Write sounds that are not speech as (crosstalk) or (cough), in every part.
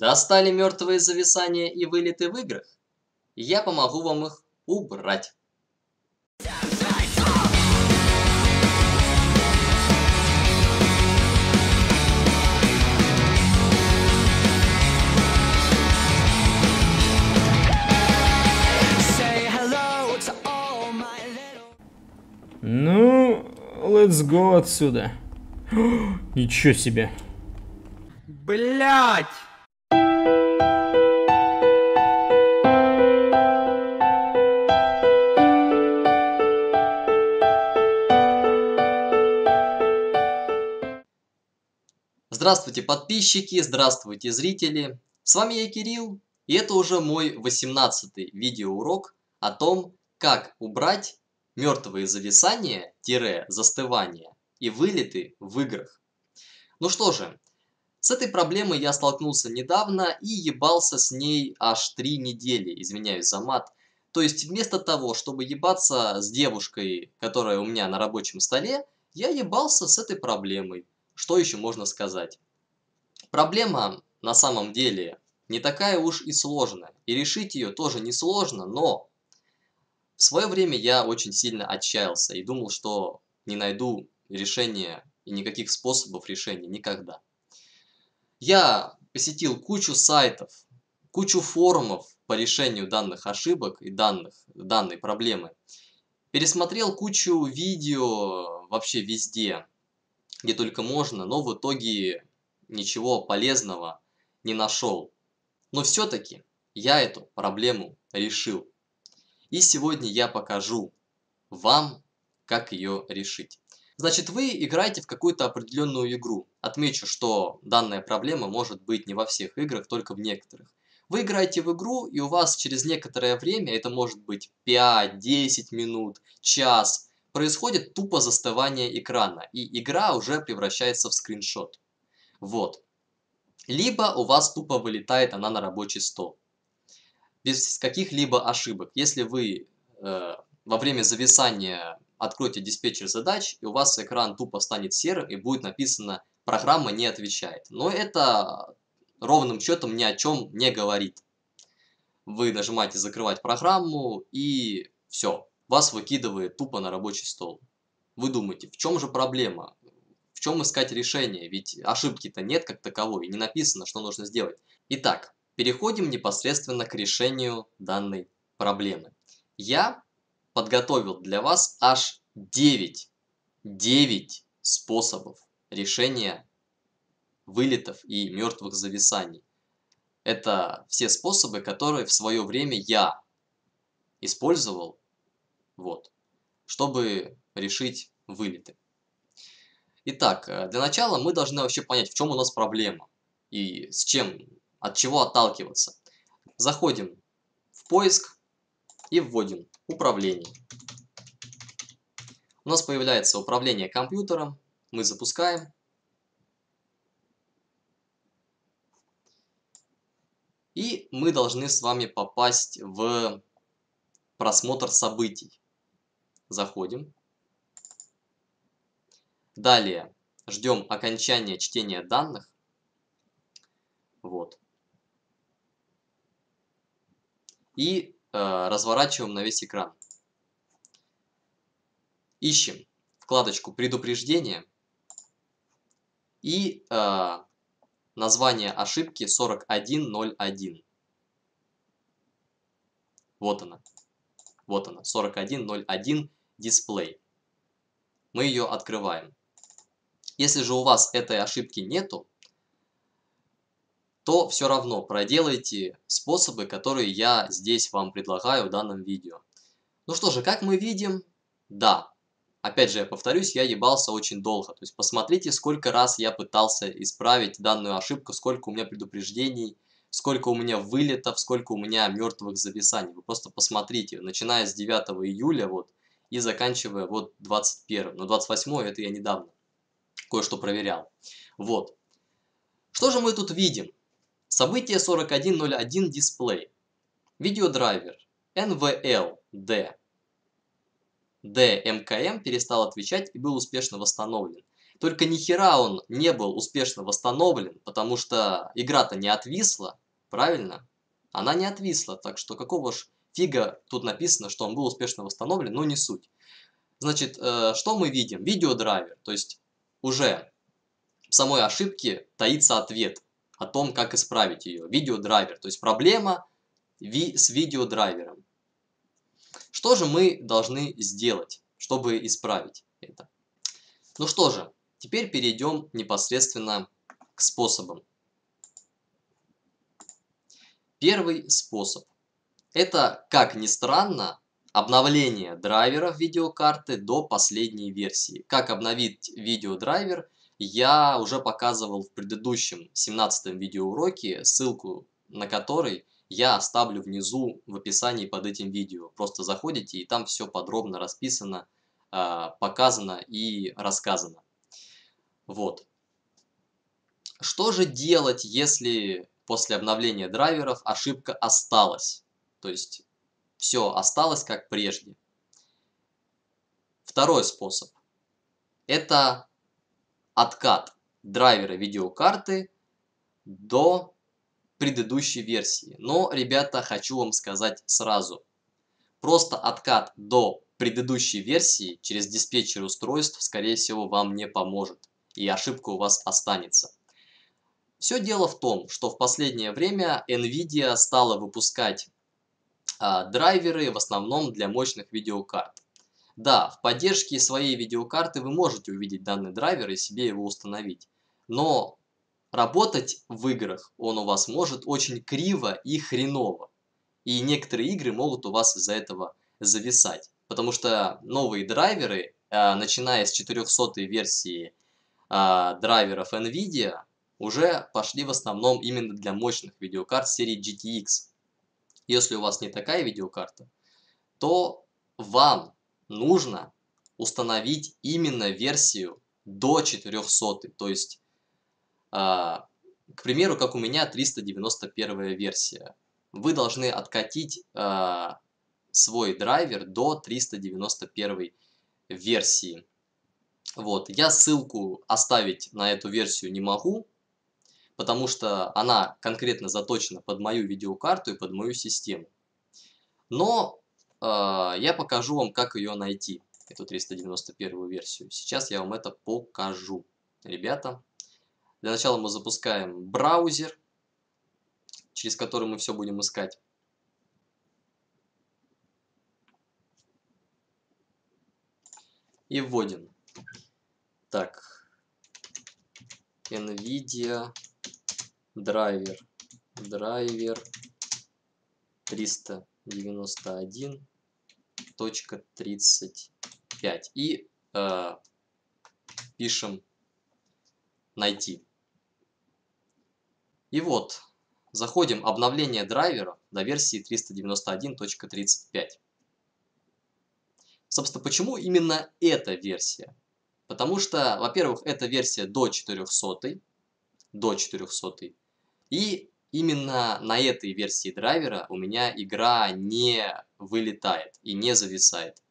Достали мертвые зависания и вылеты в играх? Я помогу вам их убрать. Ну, let's go отсюда. (gasps) Ничего себе. Блять! Здравствуйте, подписчики, здравствуйте, зрители. С вами я, Кирилл, и это уже мой 18-й видеоурок о том, как убрать мертвые зависания-застывания и вылеты в играх. Ну что же, с этой проблемой я столкнулся недавно и ебался с ней аж три недели, извиняюсь за мат. То есть вместо того, чтобы ебаться с девушкой, которая у меня на рабочем столе, я ебался с этой проблемой. Что еще можно сказать? Проблема на самом деле не такая уж и сложная, и решить ее тоже не сложно, но в свое время я очень сильно отчаялся и думал, что не найду решения и никаких способов решения никогда. Я посетил кучу сайтов, кучу форумов по решению данных ошибок и данных, данной проблемы. Пересмотрел кучу видео вообще везде, где только можно, но в итоге ничего полезного не нашел. Но все-таки я эту проблему решил. И сегодня я покажу вам, как ее решить. Значит, вы играете в какую-то определенную игру. Отмечу, что данная проблема может быть не во всех играх, только в некоторых. Вы играете в игру, и у вас через некоторое время, это может быть 5-10 минут, час, происходит тупо застывание экрана, и игра уже превращается в скриншот. Вот. Либо у вас тупо вылетает она на рабочий стол без каких-либо ошибок. Если вы э, во время зависания откроете диспетчер задач, и у вас экран тупо станет серым, и будет написано «программа не отвечает». Но это ровным счетом ни о чем не говорит. Вы нажимаете «закрывать программу» и все, вас выкидывает тупо на рабочий стол. Вы думаете, в чем же проблема? В чем искать решение? Ведь ошибки-то нет как таковой, и не написано, что нужно сделать. Итак, Переходим непосредственно к решению данной проблемы. Я подготовил для вас аж 9, 9 способов решения вылетов и мертвых зависаний. Это все способы, которые в свое время я использовал, вот, чтобы решить вылеты. Итак, э, для начала мы должны вообще понять, в чем у нас проблема и с чем от чего отталкиваться. Заходим в поиск и вводим управление. У нас появляется управление компьютером. Мы запускаем. И мы должны с вами попасть в просмотр событий. Заходим. Далее ждем окончания чтения данных. Вот. и разворачиваем на весь экран. Ищем вкладочку «Предупреждение» и э, название ошибки 4101. Вот она. Вот она, 4101 дисплей. Мы ее открываем. Если же у вас этой ошибки нету, то все равно проделайте способы, которые я здесь вам предлагаю в данном видео. Ну что же, как мы видим, да, опять же я повторюсь, я ебался очень долго. То есть посмотрите, сколько раз я пытался исправить данную ошибку, сколько у меня предупреждений, сколько у меня вылетов, сколько у меня мертвых зависаний. Вы просто посмотрите, начиная с 9 июля вот и заканчивая вот 21. Но 28 это я недавно кое-что проверял. Вот. Что же мы тут видим? Событие 4101 дисплей. Видеодрайвер NVL-D. DMKM перестал отвечать и был успешно восстановлен. Только ни хера он не был успешно восстановлен, потому что игра-то не отвисла, правильно? Она не отвисла, так что какого ж фига тут написано, что он был успешно восстановлен, но не суть. Значит, э, что мы видим? Видеодрайвер, то есть уже в самой ошибке таится ответ о том, как исправить ее. Видеодрайвер, то есть проблема ви с видеодрайвером. Что же мы должны сделать, чтобы исправить это? Ну что же, теперь перейдем непосредственно к способам. Первый способ. Это, как ни странно, обновление драйверов видеокарты до последней версии. Как обновить видеодрайвер, я уже показывал в предыдущем 17 видеоуроке, ссылку на который я оставлю внизу в описании под этим видео. Просто заходите и там все подробно расписано, а, показано и рассказано. Вот. Что же делать, если после обновления драйверов ошибка осталась? То есть все осталось как прежде. Второй способ. Это откат драйвера видеокарты до предыдущей версии. Но, ребята, хочу вам сказать сразу. Просто откат до предыдущей версии через диспетчер устройств, скорее всего, вам не поможет. И ошибка у вас останется. Все дело в том, что в последнее время NVIDIA стала выпускать а, драйверы в основном для мощных видеокарт. Да, в поддержке своей видеокарты вы можете увидеть данный драйвер и себе его установить. Но Работать в играх он у вас может очень криво и хреново. И некоторые игры могут у вас из-за этого зависать. Потому что новые драйверы, э, начиная с 400 версии э, драйверов NVIDIA, уже пошли в основном именно для мощных видеокарт серии GTX. Если у вас не такая видеокарта, то вам нужно установить именно версию до 400, то есть а, к примеру, как у меня 391 версия. Вы должны откатить а, свой драйвер до 391 версии. Вот, я ссылку оставить на эту версию не могу, потому что она конкретно заточена под мою видеокарту и под мою систему. Но я покажу вам, как ее найти, эту 391 версию. Сейчас я вам это покажу. Ребята, для начала мы запускаем браузер, через который мы все будем искать. И вводим. Так. NVIDIA драйвер. Драйвер 391.35. И э, пишем найти. И вот, заходим обновление драйвера до версии 391.35. Собственно, почему именно эта версия? Потому что, во-первых, эта версия до 400, до 400, и именно на этой версии драйвера у меня игра не вылетает и не зависает.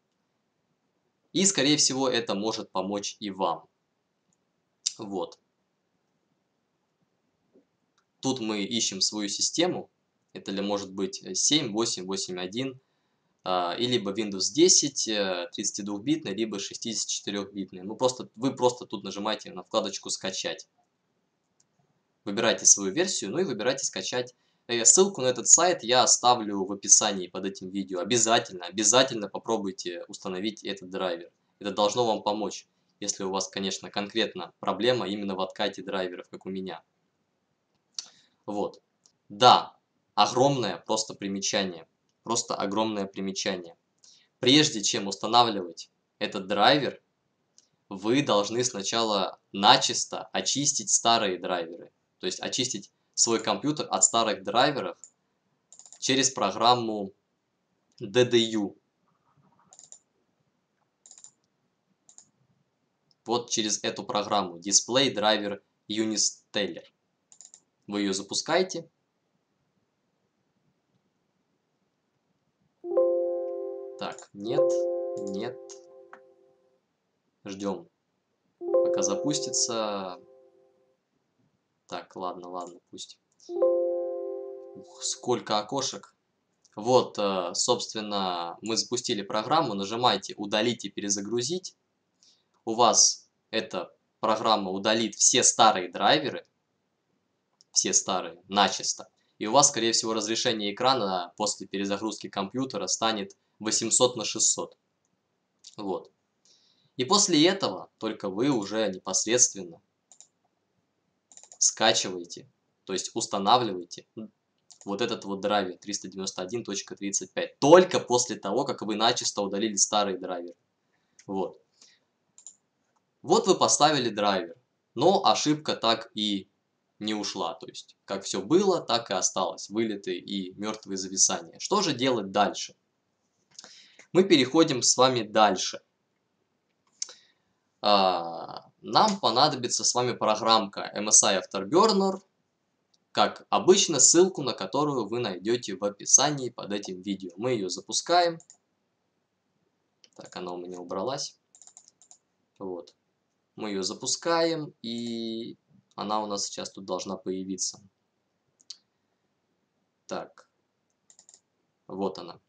И, скорее всего, это может помочь и вам. Вот. Тут мы ищем свою систему. Это ли может быть 7, 8, 8, 1, и либо Windows 10 32-битный, либо 64-битный. Ну, просто, вы просто тут нажимаете на вкладочку «Скачать». Выбирайте свою версию, ну и выбирайте «Скачать». Э, ссылку на этот сайт я оставлю в описании под этим видео. Обязательно, обязательно попробуйте установить этот драйвер. Это должно вам помочь, если у вас, конечно, конкретно проблема именно в откате драйверов, как у меня. Вот. Да, огромное просто примечание. Просто огромное примечание. Прежде чем устанавливать этот драйвер, вы должны сначала начисто очистить старые драйверы. То есть очистить свой компьютер от старых драйверов через программу DDU. Вот через эту программу Display Driver Unisteller. Вы ее запускаете. Так, нет, нет. Ждем, Пока запустится. Так, ладно, ладно, пусть. Ух, сколько окошек. Вот, э, собственно, мы запустили программу. Нажимайте «Удалить и перезагрузить». У вас эта программа удалит все старые драйверы. Все старые, начисто. И у вас, скорее всего, разрешение экрана после перезагрузки компьютера станет 800 на 600. Вот. И после этого только вы уже непосредственно скачиваете, то есть устанавливаете вот этот вот драйвер 391.35. Только после того, как вы начисто удалили старый драйвер. Вот. Вот вы поставили драйвер, но ошибка так и не ушла. То есть, как все было, так и осталось. Вылеты и мертвые зависания. Что же делать дальше? Мы переходим с вами дальше. А, нам понадобится с вами программка MSI Afterburner, как обычно, ссылку на которую вы найдете в описании под этим видео. Мы ее запускаем. Так, она у меня убралась. Вот. Мы ее запускаем, и она у нас сейчас тут должна появиться. Так. Вот она.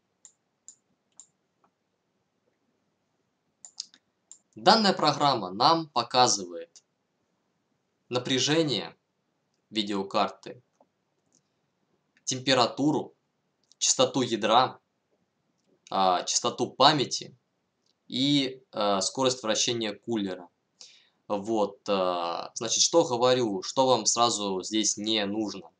Данная программа нам показывает напряжение видеокарты, температуру, частоту ядра, а, частоту памяти и а, скорость вращения кулера. Вот, а, значит, что говорю, что вам сразу здесь не нужно.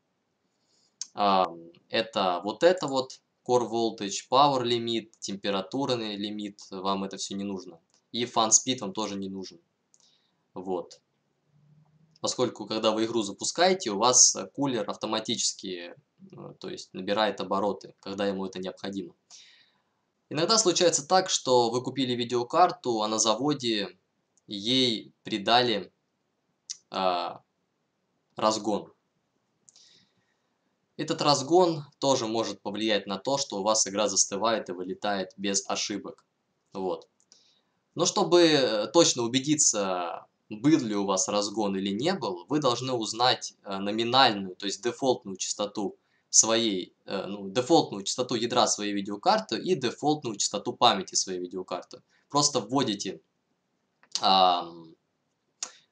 Это вот это вот, Core Voltage, Power Limit, температурный лимит, вам это все не нужно. И Speed вам тоже не нужен. Вот поскольку когда вы игру запускаете, у вас э, кулер автоматически, э, то есть набирает обороты, когда ему это необходимо. Иногда случается так, что вы купили видеокарту, а на заводе ей придали э, разгон. Этот разгон тоже может повлиять на то, что у вас игра застывает и вылетает без ошибок. Вот. Но чтобы точно убедиться был ли у вас разгон или не был, вы должны узнать э, номинальную, то есть дефолтную частоту своей, э, ну, дефолтную частоту ядра своей видеокарты и дефолтную частоту памяти своей видеокарты. Просто вводите а,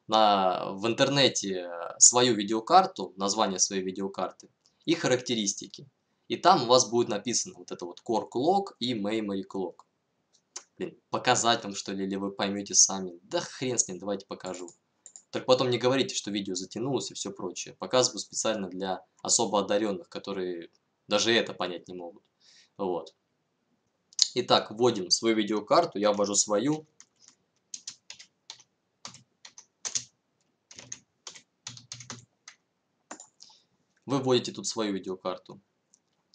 на, в интернете свою видеокарту, название своей видеокарты и характеристики. И там у вас будет написано вот это вот Core Clock и Memory Clock. Блин, показать вам что ли, или вы поймете сами. Да хрен с ним, давайте покажу. Так потом не говорите, что видео затянулось и все прочее. Показываю специально для особо одаренных, которые даже это понять не могут. Вот. Итак, вводим свою видеокарту. Я ввожу свою. Вы вводите тут свою видеокарту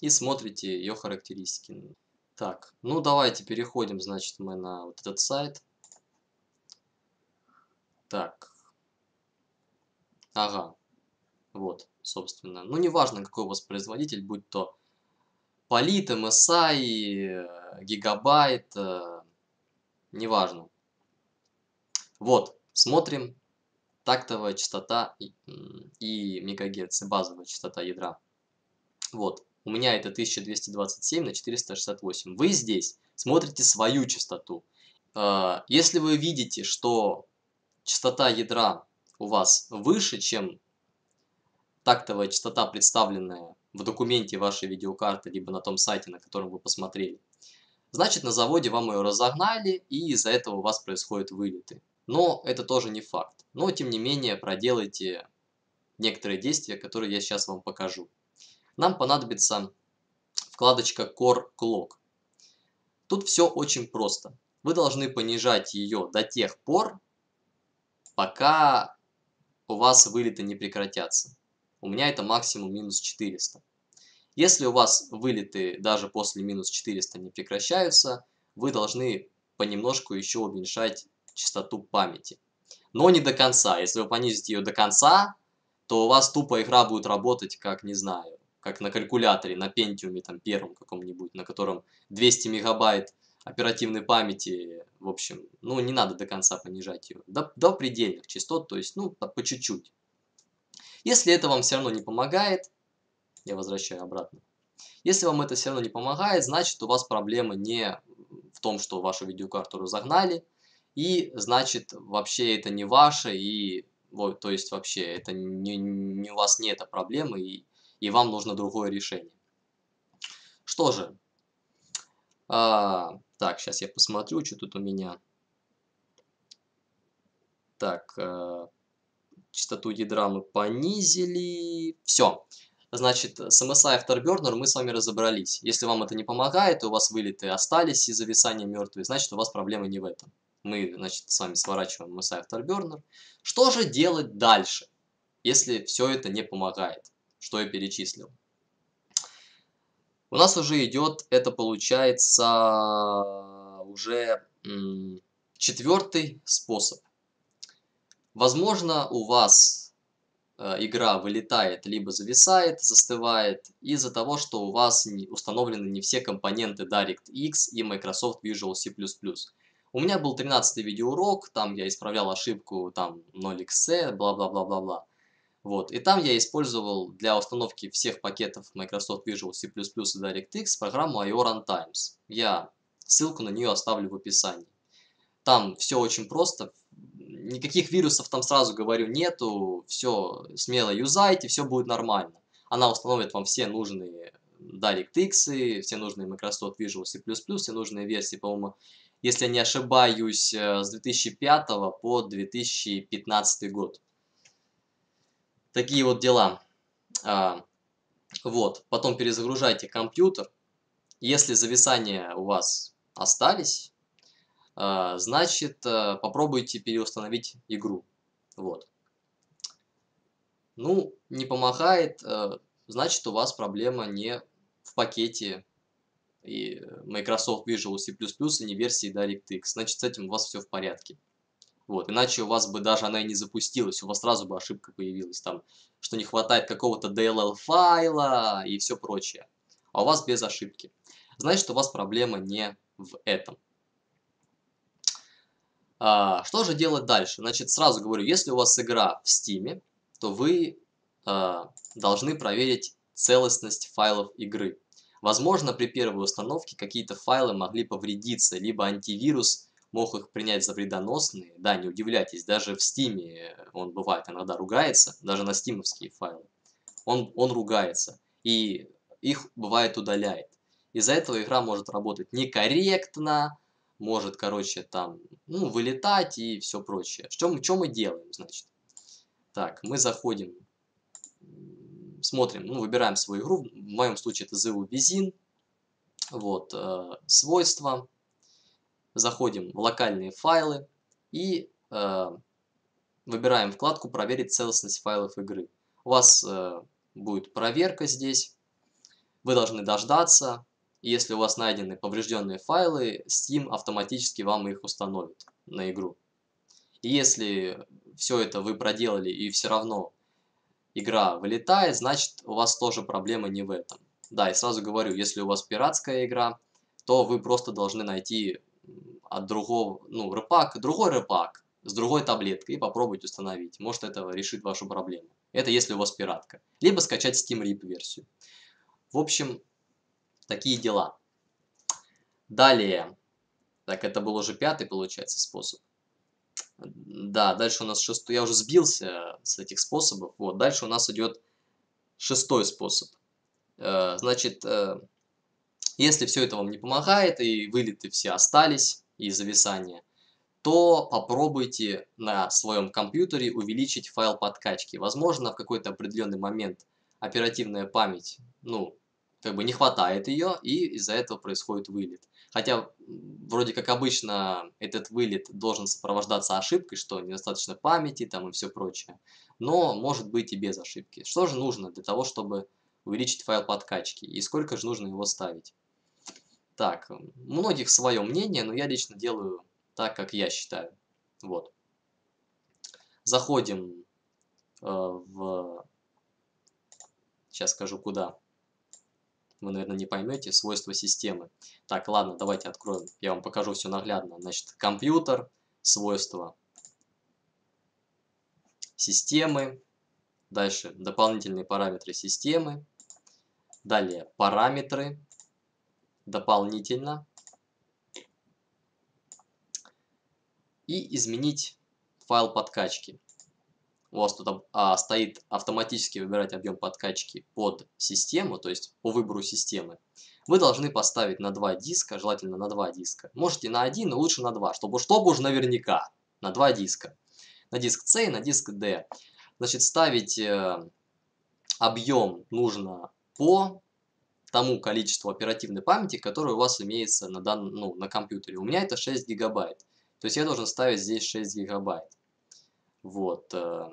и смотрите ее характеристики. Так, ну давайте переходим, значит, мы на вот этот сайт. Так. Ага. Вот, собственно. Ну, неважно, какой у вас производитель, будь то Полит, MSI, Гигабайт, э, неважно. Вот, смотрим тактовая частота и, и мегагерц, базовая частота ядра. Вот, у меня это 1227 на 468. Вы здесь смотрите свою частоту. А, если вы видите, что частота ядра у вас выше, чем тактовая частота, представленная в документе вашей видеокарты, либо на том сайте, на котором вы посмотрели, значит на заводе вам ее разогнали, и из-за этого у вас происходят вылеты. Но это тоже не факт. Но, тем не менее, проделайте некоторые действия, которые я сейчас вам покажу нам понадобится вкладочка Core Clock. Тут все очень просто. Вы должны понижать ее до тех пор, пока у вас вылеты не прекратятся. У меня это максимум минус 400. Если у вас вылеты даже после минус 400 не прекращаются, вы должны понемножку еще уменьшать частоту памяти. Но не до конца. Если вы понизите ее до конца, то у вас тупо игра будет работать как, не знаю, как на калькуляторе, на Pentium там первом каком-нибудь, на котором 200 мегабайт оперативной памяти, в общем, ну, не надо до конца понижать ее, до, до предельных частот, то есть, ну, по, чуть-чуть. Если это вам все равно не помогает, я возвращаю обратно. Если вам это все равно не помогает, значит у вас проблема не в том, что вашу видеокарту разогнали, и значит вообще это не ваше, и вот, то есть вообще это не, не у вас нет проблемы, и, и вам нужно другое решение. Что же, а, так, сейчас я посмотрю, что тут у меня. Так, а, частоту ядра мы понизили. Все. Значит, с MSI Afterburner мы с вами разобрались. Если вам это не помогает, и у вас вылеты остались из зависания мертвые, значит, у вас проблема не в этом. Мы, значит, с вами сворачиваем MSI Afterburner. Что же делать дальше, если все это не помогает, что я перечислил? У нас уже идет, это получается уже четвертый способ. Возможно, у вас э, игра вылетает, либо зависает, застывает из-за того, что у вас установлены не все компоненты DirectX и Microsoft Visual C++. У меня был 13 видеоурок, там я исправлял ошибку, там 0xe, бла-бла-бла-бла-бла. Вот, и там я использовал для установки всех пакетов Microsoft Visual C++ и DirectX программу IO Runtimes. Я ссылку на нее оставлю в описании. Там все очень просто, никаких вирусов там сразу говорю нету, все смело юзайте, все будет нормально. Она установит вам все нужные DirectX, все нужные Microsoft Visual C++, все нужные версии, по-моему, если не ошибаюсь, э, с 2005 по 2015 год. Такие вот дела. А, вот, потом перезагружайте компьютер. Если зависания у вас остались, а, значит, а, попробуйте переустановить игру. Вот. Ну, не помогает, а, значит, у вас проблема не в пакете и Microsoft Visual C++ и не версии DirectX. Значит, с этим у вас все в порядке. Вот, иначе у вас бы даже она и не запустилась, у вас сразу бы ошибка появилась там, что не хватает какого-то DLL файла и все прочее. А у вас без ошибки. Значит, у вас проблема не в этом. А, что же делать дальше? Значит, сразу говорю, если у вас игра в Steam, то вы а, должны проверить целостность файлов игры. Возможно, при первой установке какие-то файлы могли повредиться, либо антивирус мог их принять за вредоносные. Да, не удивляйтесь, даже в Стиме он бывает иногда ругается, даже на стимовские файлы. Он, он ругается, и их бывает удаляет. Из-за этого игра может работать некорректно, может, короче, там, ну, вылетать и все прочее. Что, что мы делаем, значит? Так, мы заходим, смотрим, ну, выбираем свою игру, в моем случае это ZU Bizin, вот, э, свойства, заходим в локальные файлы и э, выбираем вкладку «Проверить целостность файлов игры». У вас э, будет проверка здесь, вы должны дождаться, и если у вас найдены поврежденные файлы, Steam автоматически вам их установит на игру. И если все это вы проделали и все равно игра вылетает, значит у вас тоже проблема не в этом. Да, и сразу говорю, если у вас пиратская игра, то вы просто должны найти от другого, ну, рэпак, другой рэпак с другой таблеткой и попробуйте установить. Может это решит вашу проблему. Это если у вас пиратка. Либо скачать Steam RIP версию. В общем, такие дела. Далее. Так, это был уже пятый, получается, способ. Да, дальше у нас шестой. Я уже сбился с этих способов. Вот, дальше у нас идет шестой способ. Э, значит, э, если все это вам не помогает и вылеты все остались, и зависания, то попробуйте на своем компьютере увеличить файл подкачки. Возможно, в какой-то определенный момент оперативная память, ну, как бы не хватает ее, и из-за этого происходит вылет. Хотя, вроде как обычно, этот вылет должен сопровождаться ошибкой, что недостаточно памяти там и все прочее. Но может быть и без ошибки. Что же нужно для того, чтобы увеличить файл подкачки? И сколько же нужно его ставить? Так, многих свое мнение, но я лично делаю так, как я считаю. Вот. Заходим э, в... Сейчас скажу куда. Вы, наверное, не поймете свойства системы. Так, ладно, давайте откроем. Я вам покажу все наглядно. Значит, компьютер, свойства системы. Дальше дополнительные параметры системы. Далее параметры. Дополнительно. И изменить файл подкачки. У вас тут а, стоит автоматически выбирать объем подкачки под систему, то есть по выбору системы. Вы должны поставить на два диска, желательно на два диска. Можете на один, но лучше на два, чтобы, чтобы уж наверняка. На два диска. На диск C и на диск D. Значит, ставить э, объем нужно по тому количеству оперативной памяти, которое у вас имеется на, дан, ну, на компьютере. У меня это 6 гигабайт. То есть я должен ставить здесь 6 гигабайт. Вот. Э,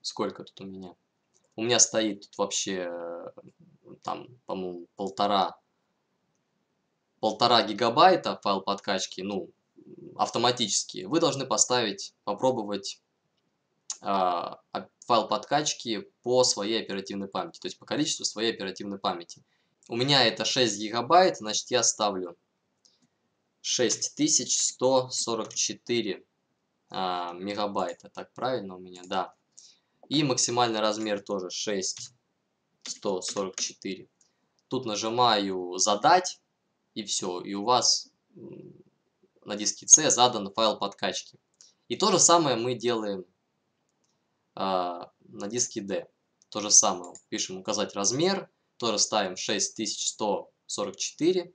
сколько тут у меня? У меня стоит тут вообще, э, там, по-моему, полтора, полтора гигабайта файл подкачки, ну, автоматически. Вы должны поставить, попробовать файл подкачки по своей оперативной памяти, то есть по количеству своей оперативной памяти. У меня это 6 гигабайт, значит я ставлю 6144 а, мегабайта. Так, правильно у меня? Да. И максимальный размер тоже 6144. Тут нажимаю «Задать», и все. И у вас на диске C задан файл подкачки. И то же самое мы делаем а, на диске D. То же самое. Пишем «Указать размер», тоже ставим 6144.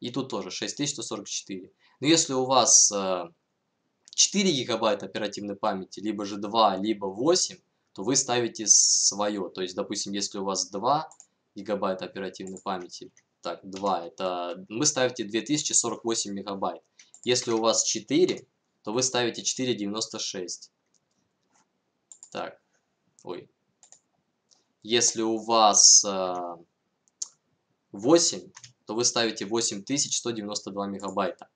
И тут тоже 6144. Но если у вас 4 гигабайта оперативной памяти, либо же 2, либо 8, то вы ставите свое. То есть, допустим, если у вас 2 гигабайта оперативной памяти, так, 2, это вы ставите 2048 мегабайт. Если у вас 4, то вы ставите 496. Так, ой. Если у вас э, 8, то вы ставите 8192 мегабайта.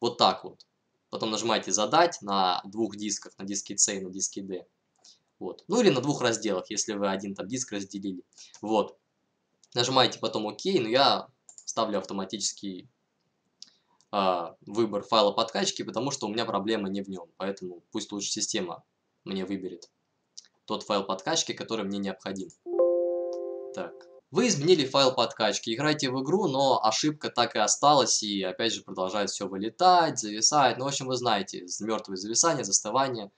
Вот так вот. Потом нажимаете «Задать» на двух дисках, на диске C и на диске D. Вот. Ну или на двух разделах, если вы один там диск разделили. Вот. Нажимаете потом ОК, но я ставлю автоматический э, выбор файла подкачки, потому что у меня проблема не в нем. Поэтому пусть лучше система мне выберет тот файл подкачки, который мне необходим. Так. Вы изменили файл подкачки, играете в игру, но ошибка так и осталась, и опять же продолжает все вылетать, зависать. Ну, в общем, вы знаете, мертвое зависание, заставание,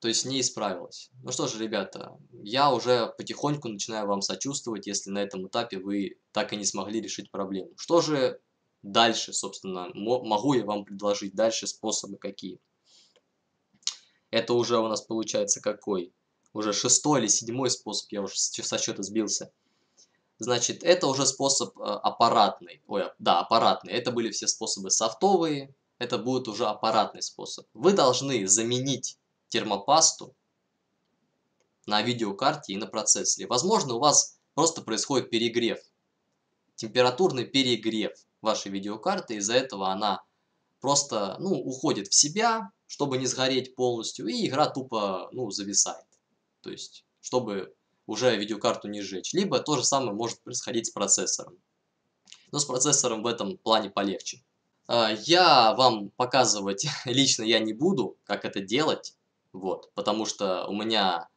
то есть не исправилось. Ну что же, ребята, я уже потихоньку начинаю вам сочувствовать, если на этом этапе вы так и не смогли решить проблему. Что же дальше, собственно, могу я вам предложить дальше способы какие? Это уже у нас получается какой? Уже шестой или седьмой способ, я уже со счета сбился. Значит, это уже способ э, аппаратный. Ой, да, аппаратный. Это были все способы софтовые. Это будет уже аппаратный способ. Вы должны заменить термопасту на видеокарте и на процессоре. Возможно, у вас просто происходит перегрев. Температурный перегрев вашей видеокарты. Из-за этого она просто ну, уходит в себя, чтобы не сгореть полностью. И игра тупо ну, зависает. То есть, чтобы уже видеокарту не сжечь. Либо то же самое может происходить с процессором. Но с процессором в этом плане полегче. А, я вам показывать (laughs) лично я не буду, как это делать, вот, потому что у меня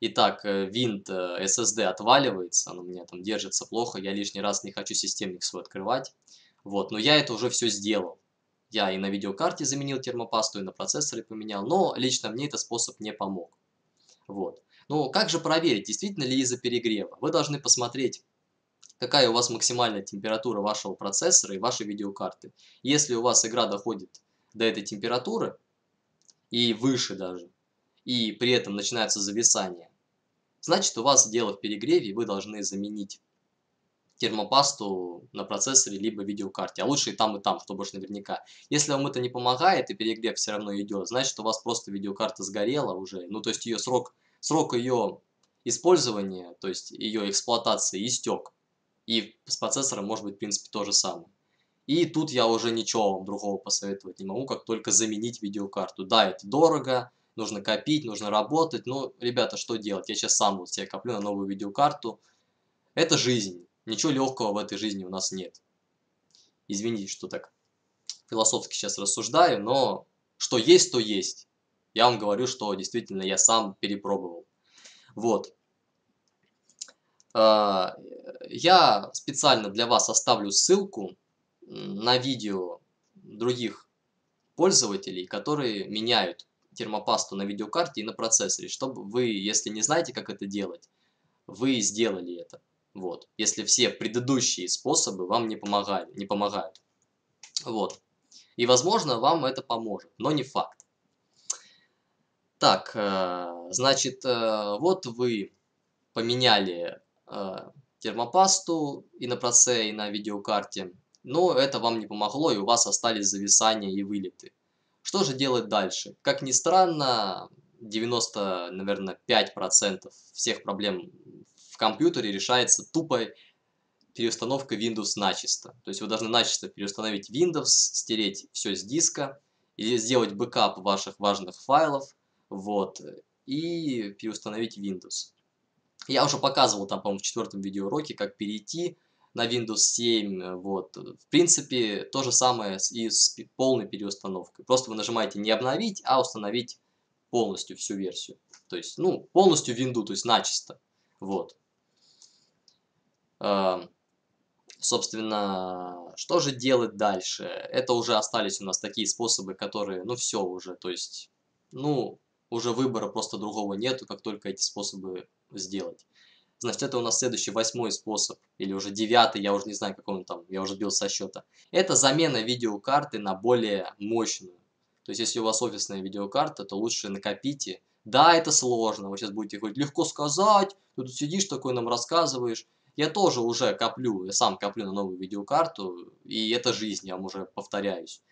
и так э, винт э, SSD отваливается, он у меня там держится плохо, я лишний раз не хочу системник свой открывать, вот, но я это уже все сделал. Я и на видеокарте заменил термопасту, и на процессоре поменял, но лично мне этот способ не помог. Вот. Но как же проверить, действительно ли из-за перегрева? Вы должны посмотреть, какая у вас максимальная температура вашего процессора и вашей видеокарты. Если у вас игра доходит до этой температуры, и выше даже, и при этом начинается зависание, значит у вас дело в перегреве, и вы должны заменить термопасту на процессоре либо видеокарте, а лучше и там, и там, чтобы уж наверняка. Если вам это не помогает, и перегрев все равно идет, значит у вас просто видеокарта сгорела уже, ну то есть ее срок срок ее использования, то есть ее эксплуатации истек. И с процессором может быть в принципе то же самое. И тут я уже ничего вам другого посоветовать не могу, как только заменить видеокарту. Да, это дорого, нужно копить, нужно работать, но, ребята, что делать? Я сейчас сам вот себе коплю на новую видеокарту, Это жизнь. Ничего легкого в этой жизни у нас нет. Извините, что так философски сейчас рассуждаю, но что есть, то есть. Я вам говорю, что действительно я сам перепробовал. Вот. А, я специально для вас оставлю ссылку на видео других пользователей, которые меняют термопасту на видеокарте и на процессоре, чтобы вы, если не знаете, как это делать, вы сделали это. Вот. Если все предыдущие способы вам не помогали, не помогают. Вот. И, возможно, вам это поможет, но не факт. Так, э, значит, э, вот вы поменяли э, термопасту и на проце, и на видеокарте, но это вам не помогло, и у вас остались зависания и вылеты. Что же делать дальше? Как ни странно, 90, наверное, 5% всех проблем в компьютере решается тупой переустановка Windows начисто. То есть вы должны начисто переустановить Windows, стереть все с диска, или сделать бэкап ваших важных файлов, вот, и переустановить Windows. Я уже показывал там, по-моему, в четвертом видеоуроке, как перейти на Windows 7, вот. В принципе, то же самое и с полной переустановкой. Просто вы нажимаете не обновить, а установить полностью всю версию. То есть, ну, полностью Windows, то есть начисто. Вот. Собственно, что же делать дальше? Это уже остались у нас такие способы, которые, ну все уже, то есть, ну, уже выбора просто другого нету, как только эти способы сделать. Значит, это у нас следующий, восьмой способ, или уже девятый, я уже не знаю, как он там, я уже бил со счета. Это замена видеокарты на более мощную. То есть, если у вас офисная видеокарта, то лучше накопите. Да, это сложно, вы сейчас будете говорить, легко сказать, ты тут сидишь такой нам рассказываешь. Я тоже уже коплю, я сам коплю на новую видеокарту, и это жизнь, я вам уже повторяюсь.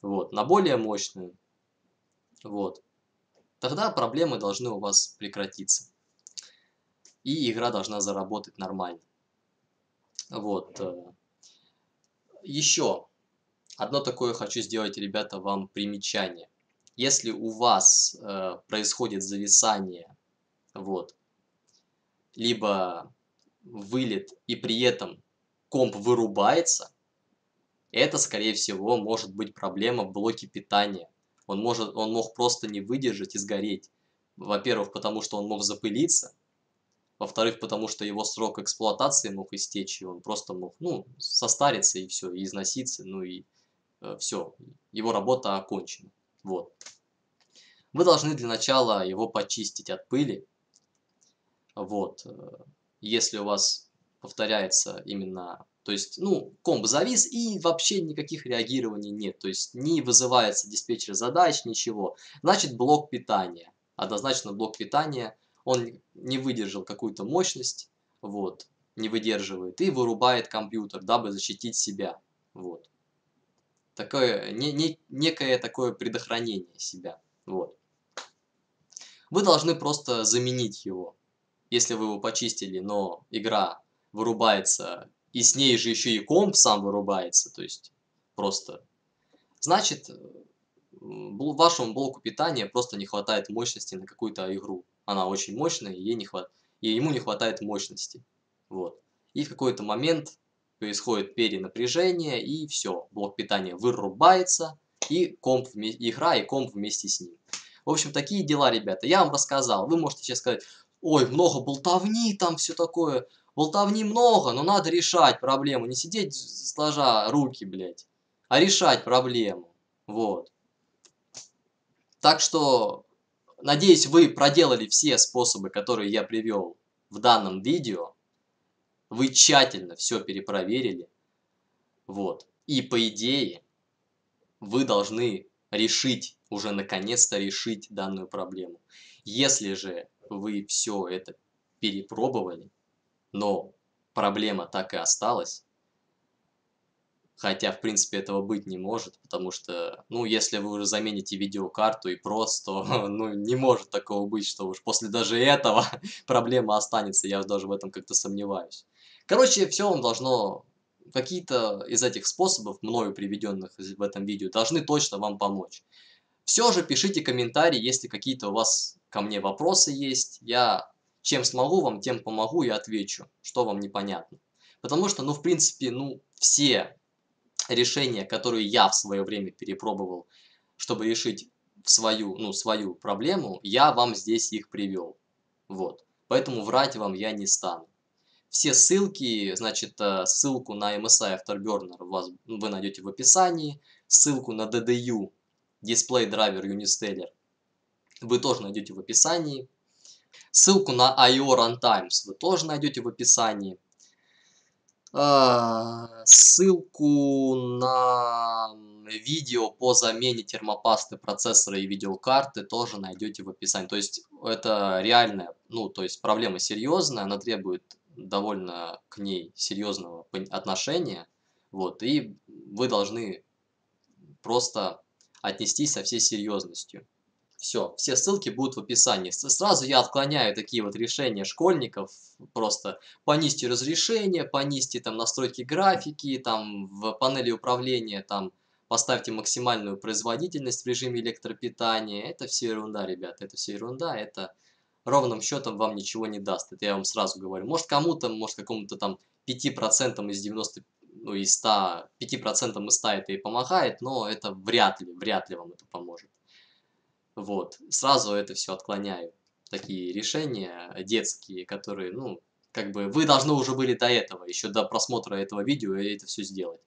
Вот, на более мощную. Вот. Тогда проблемы должны у вас прекратиться. И игра должна заработать нормально. Вот. Э. Еще одно такое хочу сделать, ребята, вам примечание. Если у вас э, происходит зависание, вот, либо вылет и при этом комп вырубается, это, скорее всего, может быть проблема в блоке питания. Он, может, он мог просто не выдержать и сгореть. Во-первых, потому что он мог запылиться. Во-вторых, потому что его срок эксплуатации мог истечь, и он просто мог, ну, состариться и все, и износиться, ну и э, все, его работа окончена. Вот. Вы должны для начала его почистить от пыли. Вот. Если у вас повторяется именно, то есть, ну, комп завис и вообще никаких реагирований нет, то есть не вызывается диспетчер задач, ничего, значит блок питания, однозначно блок питания, он не выдержал какую-то мощность, вот, не выдерживает и вырубает компьютер, дабы защитить себя, вот. Такое, не, не, некое такое предохранение себя, вот. Вы должны просто заменить его если вы его почистили, но игра вырубается, и с ней же еще и комп сам вырубается, то есть просто, значит, вашему блоку питания просто не хватает мощности на какую-то игру. Она очень мощная, и, ей не хват... и ему не хватает мощности. Вот. И в какой-то момент происходит перенапряжение, и все, блок питания вырубается, и комп, игра и комп вместе с ним. В общем, такие дела, ребята. Я вам рассказал. Вы можете сейчас сказать, ой, много болтовни, там все такое. Болтовни много, но надо решать проблему. Не сидеть сложа руки, блядь, а решать проблему. Вот. Так что, надеюсь, вы проделали все способы, которые я привел в данном видео. Вы тщательно все перепроверили. Вот. И по идее, вы должны решить, уже наконец-то решить данную проблему. Если же вы все это перепробовали, но проблема так и осталась, хотя, в принципе, этого быть не может, потому что, ну, если вы уже замените видеокарту и просто, (laughs) ну, не может такого быть, что уж после даже этого (laughs) проблема останется, я даже в этом как-то сомневаюсь. Короче, все вам должно, какие-то из этих способов, мною приведенных в этом видео, должны точно вам помочь. Все же пишите комментарии, если какие-то у вас ко мне вопросы есть. Я Чем смогу вам, тем помогу и отвечу, что вам непонятно. Потому что, ну, в принципе, ну, все решения, которые я в свое время перепробовал, чтобы решить свою, ну, свою проблему, я вам здесь их привел. Вот. Поэтому врать вам я не стану. Все ссылки, значит, э, ссылку на MSI Afterburner вас, вы найдете в описании, ссылку на DDU, Display Driver Unistellar, вы тоже найдете в описании. Ссылку на IO Runtimes вы тоже найдете в описании. А, ссылку на видео по замене термопасты процессора и видеокарты тоже найдете в описании. То есть это реальная, ну, то есть проблема серьезная, она требует довольно к ней серьезного отношения. Вот, и вы должны просто отнестись со всей серьезностью. Все, все ссылки будут в описании. Сразу я отклоняю такие вот решения школьников. Просто понизьте разрешение, понизьте там настройки графики, там в панели управления там поставьте максимальную производительность в режиме электропитания. Это все ерунда, ребята, это все ерунда, это ровным счетом вам ничего не даст. Это я вам сразу говорю. Может кому-то, может какому-то там 5% из 90, ну из 100, 5% из 100 это и помогает, но это вряд ли, вряд ли вам это поможет. Вот, сразу это все отклоняю. Такие решения детские, которые, ну, как бы вы должны уже были до этого, еще до просмотра этого видео это все сделать.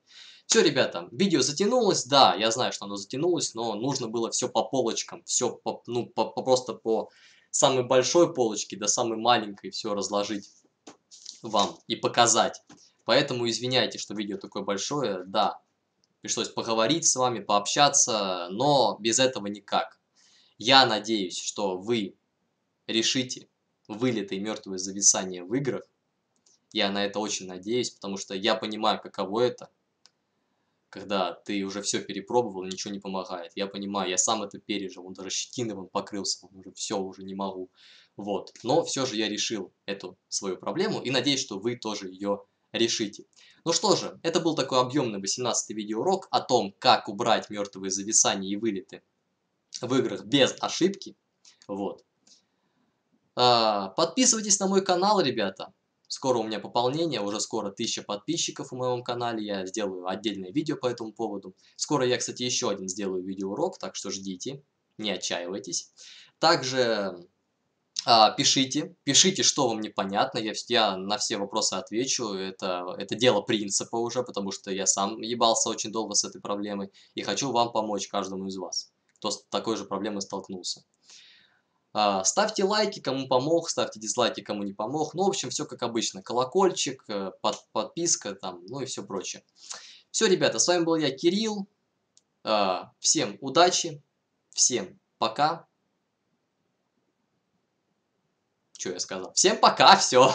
Все, ребята, видео затянулось, да, я знаю, что оно затянулось, но нужно было все по полочкам, все по, ну, по, по, просто по самой большой полочке до самой маленькой все разложить вам и показать. Поэтому извиняйте, что видео такое большое, да, пришлось поговорить с вами, пообщаться, но без этого никак. Я надеюсь, что вы решите вылеты и мертвые зависания в играх. Я на это очень надеюсь, потому что я понимаю, каково это, когда ты уже все перепробовал, ничего не помогает. Я понимаю, я сам это пережил, он даже щетиновым покрылся, он уже все, уже не могу. Вот, но все же я решил эту свою проблему и надеюсь, что вы тоже ее решите. Ну что же, это был такой объемный 18 видеоурок о том, как убрать мертвые зависания и вылеты в играх без ошибки. Вот. А, подписывайтесь на мой канал, ребята. Скоро у меня пополнение, уже скоро 1000 подписчиков в моем канале. Я сделаю отдельное видео по этому поводу. Скоро я, кстати, еще один сделаю видеоурок, так что ждите, не отчаивайтесь. Также а, пишите, пишите, что вам непонятно, я, я на все вопросы отвечу, это, это дело принципа уже, потому что я сам ебался очень долго с этой проблемой и хочу вам помочь, каждому из вас кто с такой же проблемой столкнулся. А, ставьте лайки, кому помог, ставьте дизлайки, кому не помог. Ну, в общем, все как обычно. Колокольчик, э, под, подписка, там, ну и все прочее. Все, ребята, с вами был я, Кирилл. А, всем удачи, всем пока. Что я сказал? Всем пока, все.